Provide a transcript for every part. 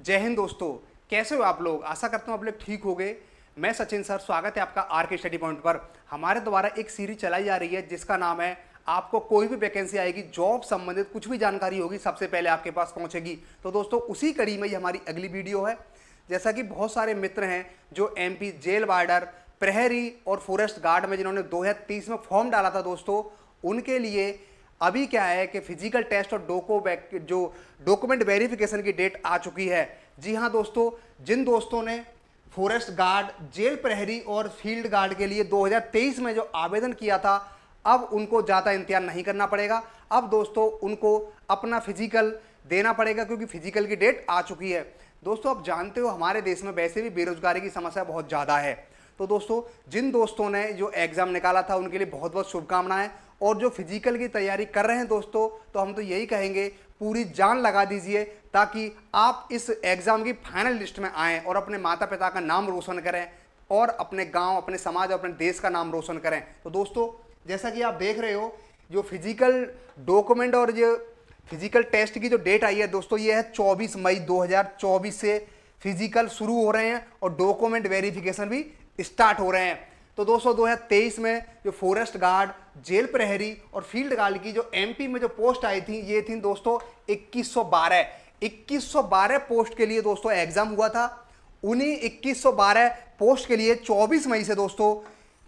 जय हिंद दोस्तों, कैसे हो आप लोग? आशा करता हूँ आप लोग ठीक हो गए मैं सचिन सर, स्वागत है आपका आर के स्टडी पॉइंट पर। हमारे द्वारा एक सीरीज़ चलाई जा रही है, जिसका नाम है, आपको कोई भी वैकेंसी आएगी जॉब संबंधित कुछ भी जानकारी होगी, सबसे पहले आपके पास पहुंचेगी। तो दोस्तों, उसी कड़ी में ही हमारी अगली वीडियो है। जैसा कि बहुत सारे मित्र हैं, जो एमपी जेल वार्डर प्रहरी और फॉरेस्ट गार्ड में जिन्होंने 2030 में फॉर्म डाला था दोस्तों, उनके लिए अभी क्या है कि फ़िज़िकल टेस्ट और डोको जो डॉक्यूमेंट वेरिफिकेशन की डेट आ चुकी है। जी हाँ दोस्तों, जिन दोस्तों ने फॉरेस्ट गार्ड जेल प्रहरी और फ़ील्ड गार्ड के लिए 2023 में जो आवेदन किया था, अब उनको ज़्यादा इंतज़ार नहीं करना पड़ेगा। अब दोस्तों, उनको अपना फ़िज़िकल देना पड़ेगा क्योंकि फ़िज़िकल की डेट आ चुकी है। दोस्तों, आप जानते हो हमारे देश में वैसे भी बेरोजगारी की समस्या बहुत ज़्यादा है। तो दोस्तों, जिन दोस्तों ने जो एग्ज़ाम निकाला था, उनके लिए बहुत बहुत शुभकामनाएँ। और जो फ़िज़िकल की तैयारी कर रहे हैं दोस्तों तो हम तो यही कहेंगे, पूरी जान लगा दीजिए ताकि आप इस एग्ज़ाम की फाइनल लिस्ट में आएँ और अपने माता पिता का नाम रोशन करें और अपने गाँव, अपने समाज और अपने देश का नाम रोशन करें। तो दोस्तों, जैसा कि आप देख रहे हो, जो फ़िज़िकल डॉक्यूमेंट और जो फ़िज़िकल टेस्ट की जो डेट आई है दोस्तों, ये है 24 मई 2024 से फ़िज़िकल शुरू हो रहे हैं और डॉक्यूमेंट वेरिफिकेशन भी स्टार्ट हो रहे हैं। तो दोस्तों 2023 में जो फॉरेस्ट गार्ड जेल प्रहरी और फ़ील्ड गार्ड की जो एमपी में जो पोस्ट आई थी, ये थी दोस्तों 2112 2112 पोस्ट के लिए दोस्तों एग्ज़ाम हुआ था। उन्हीं 2112 पोस्ट के लिए 24 मई से दोस्तों,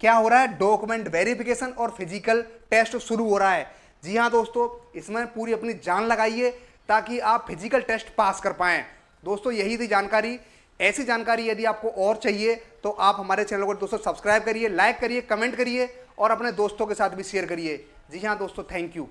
क्या हो रहा है? डॉक्यूमेंट वेरिफिकेशन और फ़िज़िकल टेस्ट शुरू हो रहा है। जी हाँ दोस्तों, इसमें पूरी अपनी जान लगाइए ताकि आप फ़िज़िकल टेस्ट पास कर पाएँ। दोस्तों, यही थी जानकारी। ऐसी जानकारी यदि आपको और चाहिए तो आप हमारे चैनल को दोस्तों सब्सक्राइब करिए, लाइक करिए, कमेंट करिए और अपने दोस्तों के साथ भी शेयर करिए। जी हाँ दोस्तों, थैंक यू।